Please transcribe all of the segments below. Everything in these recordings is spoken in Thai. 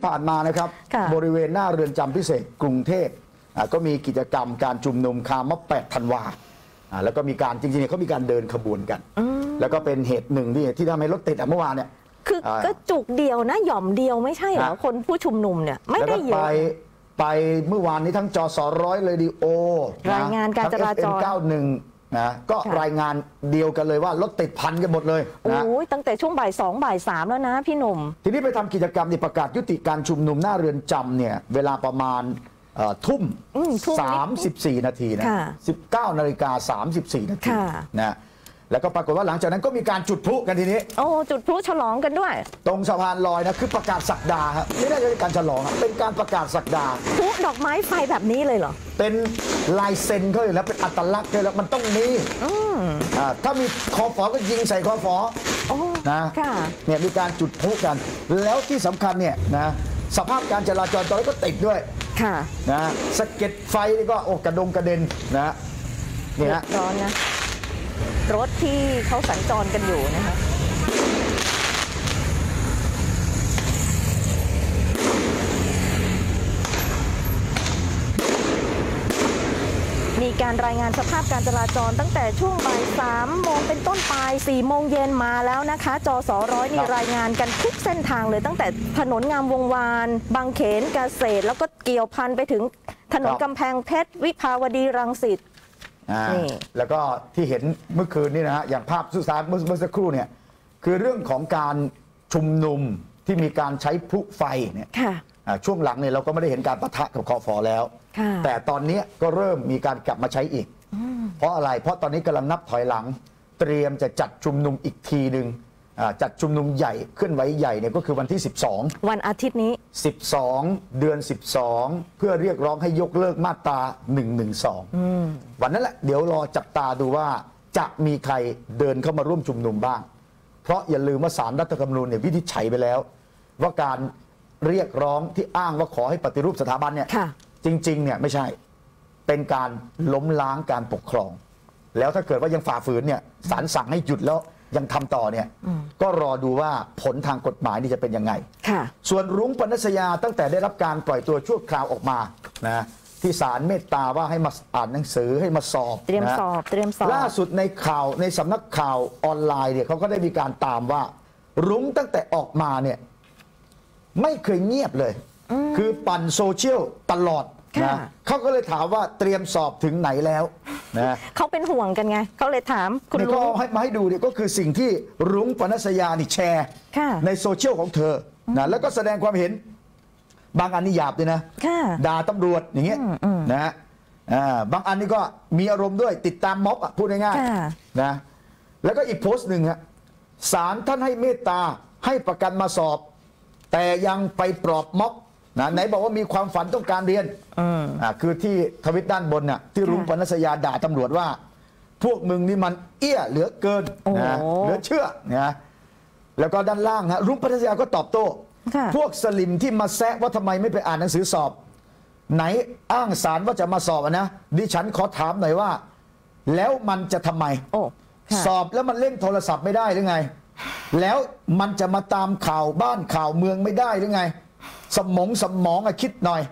ที่ผ่านมานะครับค่ะบริเวณหน้าเรือนจำพิเศษกรุงเทพอ่าก็มีกิจกรรมการชุมนุมคามะ8ธันวาอ่าแล้วก็มีการจริงๆเนี่ยเขามีการเดินขบวนกัน แล้วก็เป็นเหตุหนึ่งที่ที่ทำให้รถติดอะเมื่อวานเนี่ยคืออ่าก็จุกเดียวนะหย่อมเดียวไม่ใช่เหรอฮะคนผู้ชุมนุมเนี่ยไม่แล้วได้ก็เยไปอะไปเมื่อวานนี้ทั้งจอสอร้อยเรดิโอรายงานการจราจร91 นะก็ค่ะรายงานเดียวกันเลยว่ารถติดพันกันหมดเลยนะโอ้ยตั้งแต่ช่วงบ่ายสองบ่ายสามแล้วนะพี่หนุ่ม ทีนี้ไปทำกิจกรรมนี่ประกาศยุติการชุมนุมหน้าเรือนจำเนี่ยเวลาประมาณเอ่อทุ่มอืมทุ่มสามสิบสี่นาทีนะค่ะสิบเก้านาฬิกาสามสิบสี่นาทีค่ะนะ แล้วก็ปรากฏว่าหลังจากนั้นก็มีการจุดพลุกันทีนี้ โอ้จุดพลุฉลองกันด้วย ตรงสะพานลอยนะคือประกาศสักดาครับไม่ได้เป็นการฉลองอะเป็นการประกาศสักดาพลุดอกไม้ไฟแบบนี้เลยเหรอ เป็นลายเซ็นเขาอยู่แล้วเป็นอัตลักษณ์เลยแล้วมันต้องมีอ่าถ้ามีคอฟอก็ยิงใส่คอฟอโอ้นะค่ะเนี่ยมีการจุดพลุกัน แล้วที่สำคัญเนี่ยนะสภาพการจราจรตอนนี้ก็ติดด้วยค่ะนะสะเก็ดไฟนี่ก็โอ้กระดงกระเด็นนะนี่เดือฮะดร้อนนะ รถที่เขาสัญจรกันอยู่นะคะมีการรายงานสภาพการจราจรตั้งแต่ช่วงบ่ายสามโมงเป็นต้นไปสี่โมงเย็นมาแล้วนะคะ จอสอร้อยนี่รายงานกันทุกเส้นทางเลยตั้งแต่ถนนงามวงวาน บางเขนเกษตร แล้วก็เกี่ยวพันไปถึงถนนกำแพงเพชรวิภาวดีรังสิต อ่านี่แล้วก็ที่เห็นเมื่อคืนนี่นะฮะอย่างภาพสุดท้ายเมื่อเมื่อสักครู่เนี่ยคือเรื่องของการชุมนุมที่มีการใช้พลุไฟเนี่ยค่ะอ่าช่วงหลังเนี่ยเราก็ไม่ได้เห็นการปะทะกับคอฟอแล้วค่ะแต่ตอนนี้ก็เริ่มมีการกลับมาใช้อีก เพราะอะไรเพราะตอนนี้กำลังนับถอยหลัง เตรียมจะจัดชุมนุมอีกทีหนึ่งอ่า จัดชุมนุมใหญ่เคลื่อนไหวใหญ่เนี่ยก็คือวันที่ 12 วันอาทิตย์นี้ 12 เดือน 12 เพื่อเรียกร้องให้ยกเลิกมาตรา 112 วันนั้นแหละเดี๋ยวรอจับตาดูว่าจะมีใครเดินเข้ามาร่วมชุมนุมบ้าง เพราะอย่าลืมว่าสารรัฐธรรมนูญเนี่ยวินิจฉัยไปแล้ว ว่าการเรียกร้องที่อ้างว่าขอให้ปฏิรูปสถาบันเนี่ยค่ะจริงๆเนี่ยไม่ใช่เป็นการล้มล้างการปกครอง แล้วถ้าเกิดว่ายังฝ่าฝืนเนี่ยศาลสั่งให้หยุดแล้ว ยังทำต่อเนี่ยก็รอดูว่าผลทางกฎหมายนี่จะเป็นยังไงค่ะส่วนรุ้งปนัสยาตั้งแต่ได้รับการปล่อยตัวชั่วคราวออกมานะที่ศาลเมตตาว่าให้มาอ่านหนังสือให้มาสอบเตรียมนะสอบเตรียมสอบล่าสุดในข่าวในสำนักข่าวออนไลน์เนี่ยเขาก็ได้มีการตามว่า รุ้งตั้งแต่ออกมาเนี่ยไม่เคยเงียบเลย คือปั่นโซเชียลตลอดค่ะ นะเขาก็เลยถามว่าเตรียมสอบถึงไหนแล้วนะเขาเป็นห่วงกันไงเขาเลยถามคุณเนี่ยลุก็งเอาให้มาให้ดูเนี่ยก็คือสิ่งที่รุ้งปนัสยานี่แชร์ค่ะในโซเชียลของเธอนะแล้วก็แสดงความเห็นบางอันนี่หยาบด้วยนะค่ะด่าตำรวจอย่างเงี้ยนะฮะอ่าบางอันนี่ก็มีอารมณ์ด้วยติดตามม็อบอะพูดง่ายค่ะๆนะแล้วก็อีกโพสต์หนึ่งฮะศาลท่านให้เมตตาให้ประกันมาสอบ แต่ยังไปปลอบม็อบ นะไหนบอกว่ามีความฝันต้องการเรียนอ่าคือที่ทวิตด้านบนน่ะที่รุ้งค่ะปนัสยาด่าตำรวจว่า พวกมึงนี่มันเอี้ยเหลือเกินโอ้โหนะเหลือเชื่อนะแล้วก็ด้านล่างนะรุ้งปนัสยาก็ตอบโต้ค่ะพวกสลิมที่มาแซะว่าทำไมไม่ไปอ่านหนังสือสอบ ไหนอ้างศาลว่าจะมาสอบอะนะดิฉันขอถามหน่อยว่า แล้วมันจะทำไมโอ้ค่ะสอบแล้วมันเล่นโทรศัพท์ไม่ได้หรือไง แล้วมันจะมาตามข่าวบ้านข่าวเมืองไม่ได้หรือไง สมองสมองอะคิดหน่อย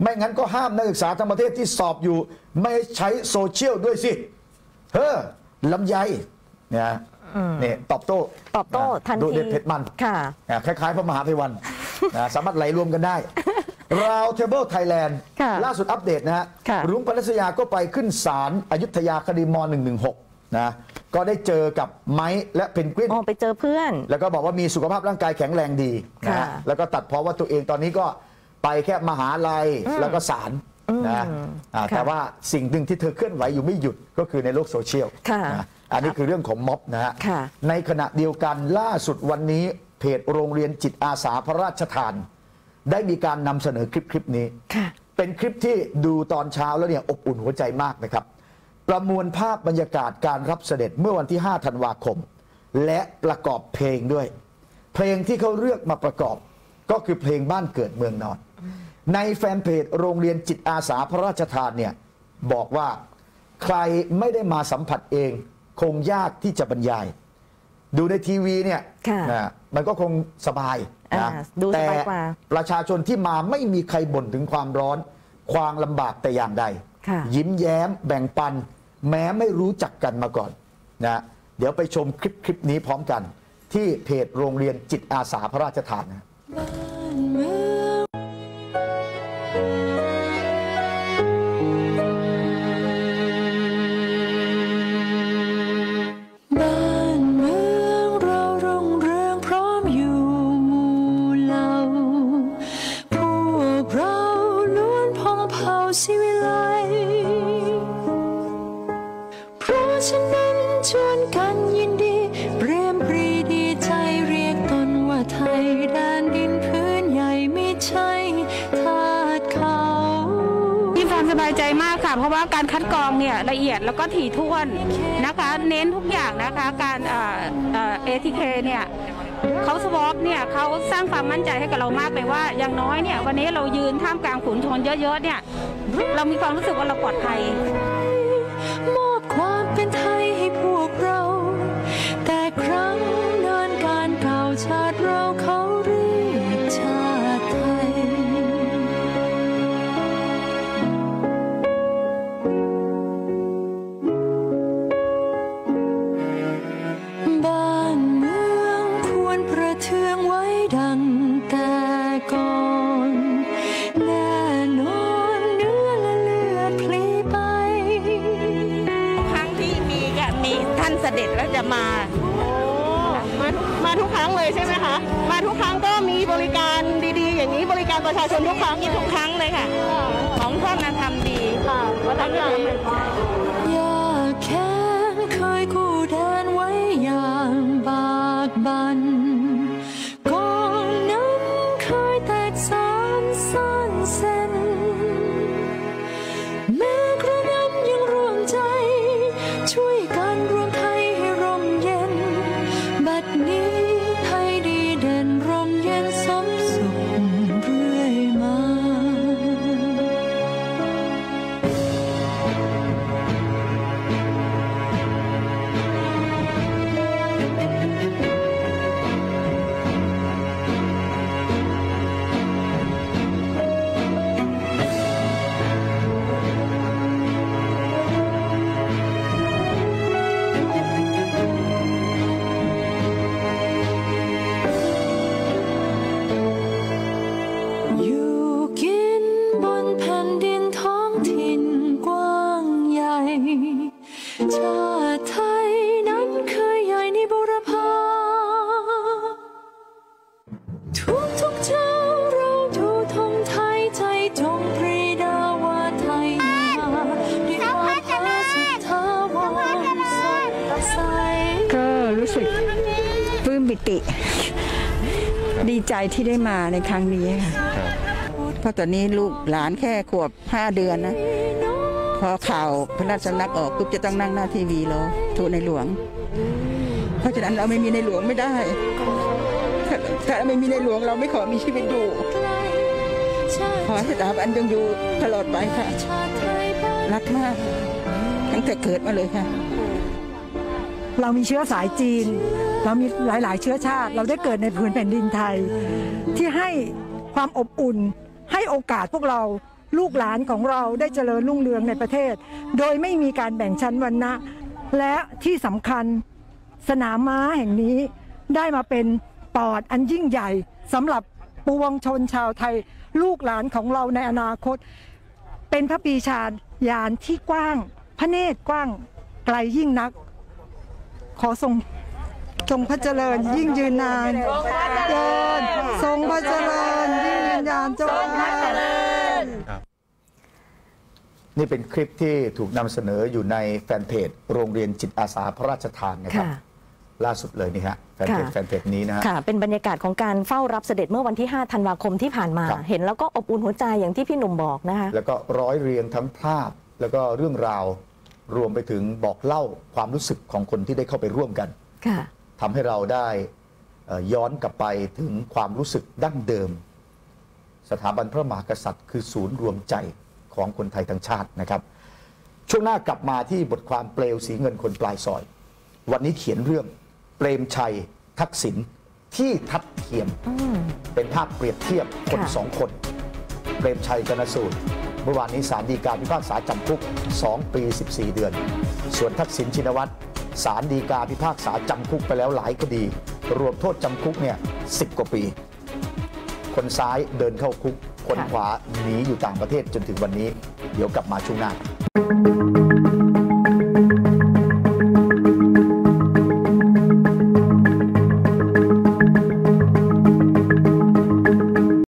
ไม่งั้นก็ห้ามนักศึกษาทั้งประเทศที่สอบอยู่ ไม่ให้ใช้โซเชียลด้วยสิเฮ้อลำไยเนี่ยนี่ตอบโต้ตอบโต้ทันดูทีเด็ดเผ็ดมันค่ะอะคล้ายๆพระมหาภัยวันนะสามารถไหลรวมกันได้ Round Table Thailand ค่ะล่าสุดอัปเดตนะฮะค่ะรุ้งปนัสยาก็ไปขึ้นศาลอายุทยาคดีม 116 นะ ก็ได้เจอกับไม้และเพนกวิน อ๋อไปเจอเพื่อน แล้วก็บอกว่ามีสุขภาพร่างกายแข็งแรงดีนะฮะค่ะ แล้วก็ตัดเพราะว่าตัวเองตอนนี้ก็ไปแค่มหาลัยแล้วก็ศาลนะอ่าค่ะแต่ว่าสิ่งหนึ่งที่เธอเคลื่อนไหวอยู่ไม่หยุดก็คือในโลกโซเชียลค่ะนะอันนี้คือเรื่องของม็อบนะฮะค่ะ ในขณะเดียวกันล่าสุดวันนี้เพจโรงเรียนจิตอาสาพระราชทาน ได้มีการนำเสนอคลิปคลิปนี้ ค่ะ เป็นคลิปที่ดูตอนเช้าแล้วเนี่ยอบอุ่นหัวใจมากนะครับ ประมวลภาพบรรยากาศการรับเสด็จเมื่อวันที่ 5 ธันวาคม และประกอบเพลงด้วย เพลงที่เขาเลือกมาประกอบ ก็คือเพลงบ้านเกิดเมืองนอน ในแฟนเพจโรงเรียนจิตอาสาพระราชทานเนี่ยบอกว่าใครไม่ได้มาสัมผัสเอง คงยากที่จะบรรยาย ดูในทีวีเนี่ยค่ะนะมันก็คงสบายอ่านะดูสแต่บายกว่าประชาชนที่มาไม่มีใครบ่นถึงความร้อน ความลำบากแต่อย่างใดค่ะยิ้มแย้มแบ่งปัน แม้ไม่รู้จักกันมาก่อนนะเดี๋ยวไปชมคลิปคลิปนี้พร้อมกัน ที่เพจโรงเรียนจิตอาสาพระราชทานนะบ้า ราะว่าการคัดกรองเนี่ยละเอียดแล้วก็ถี่ถ้วนนะคะ เน้นทุกอย่างนะคะ การเอทีเคเนี่ยเขาสวอปเนี่ยเขาสร้างความมั่นใจให้กับเรามากเลยว่า อย่างน้อยเนี่ยวันนี้เรายืนท่ามกลางฝูงชนเยอะๆเนี่ยเรามีความรู้สึกว่าเราปลอดภัยมอบความเป็นไทยให้พวกเรา แต่ครั้งนานการเก่าชาติเราเขา จแล้วจะมามามาทุกครั้งเลยใช่ไหมคะ มาทุกครั้งก็มีบริการดีๆ อย่างนี้บริการประชาชนทุกครั้ง มีทุกครั้งเลยค่ะ ของท่านน่ะทำดีค่ะประทับใจ ชาติไทยนั้นเคยใหญ่ในบุรพาทุกทุกๆเช้าเราดูธงไทยใจจงปรีดาว่าไทยมาด้วยความพาสุดทาวรสดใสก็รู้สึกปลื้มปิติ ดีใจที่ได้มาในครั้งนี้ค่ะเพราะตอนนี้ลูกหลานแค่ขวบห้าเดือนนะ พอข่าวพระราชสำนักออกปุ๊บจะต้องนั่งหน้าทีวีรอทูในหลวง เพราะฉะนั้นเราไม่มีในหลวงไม่ได้ถ้าถ้าไม่มีในหลวงเราไม่ขอมีชีวิตอยู่ขอสถาบันจงอยู่ตลอดไปค่ะ รักมากตั้งแต่เกิดมาเลยค่ะ เรามีเชื้อสายจีน เรามีหลาย ๆ เชื้อชาติ เราได้เกิดในพื้นแผ่นดินไทย ที่ให้ความอบอุ่นให้โอกาสพวกเรา ลูกหลานของเราได้เจริญรุ่งเรืองในประเทศ โดยไม่มีการแบ่งชั้นวรรณะ และที่สำคัญสนามม้าแห่งนี้ได้มาเป็นปอดอันยิ่งใหญ่สำหรับปวงชนชาวไทย ลูกหลานของเราในอนาคต เป็นพระปีชาญาณที่กว้าง พระเนตรกว้างไกลยิ่งนัก ขอทรงทรงพระเจริญยิ่งยืนนานเดินทรงพระเจริญยิ่งยืนนานเจ้าค่ะ นี่เป็นคลิปที่ถูกนำเสนออยู่ในแฟนเพจโรงเรียนจิตอาสาพระราชทานนะครับค่ะล่าสุดเลยนี่ฮะแฟนเพจค่ะแฟนเพจนี้นะฮะค่ะเป็นบรรยากาศของการเฝ้ารับเสด็จเมื่อวันที่ 5 ธันวาคมที่ผ่านมาครับเห็นแล้วก็อบอุ่นหัวใจอย่างที่พี่หนุ่มบอกนะคะแล้วก็ร้อยเรียงทั้งภาพแล้วก็เรื่องราวรวมไปถึงบอกเล่าความรู้สึกของคนที่ได้เข้าไปร่วมกันค่ะทำให้เราได้เอ่อย้อนกลับไปถึงความรู้สึกดั้งเดิม สถาบันพระมหากษัตริย์ คือศูนย์รวมใจ ของคนไทยทั้งชาตินะครับ ช่วงหน้ากลับมาที่บทความเปลวสีเงินคนปลายซอย วันนี้เขียนเรื่องเปรมชัยทักษิณที่ทัดเทียมเป็นภาพเปรียบเทียบคนค่ะสองคน เปรมชัยกนสูตรเมื่อวานนี้ศาลฎีกาพิพากษาจำคุก 2 ปี 14 เดือน ส่วนทักษิณชินวัตรศาลฎีกาพิพากษาจำคุกไปแล้วหลายคดี รวมโทษจำคุกเนี่ย10 กว่าปี คนซ้ายเดินเข้าคุก คนค่ะขวาหนีอยู่ต่างประเทศจนถึงวันนี้ เดี๋ยวกลับมาช่วงหน้า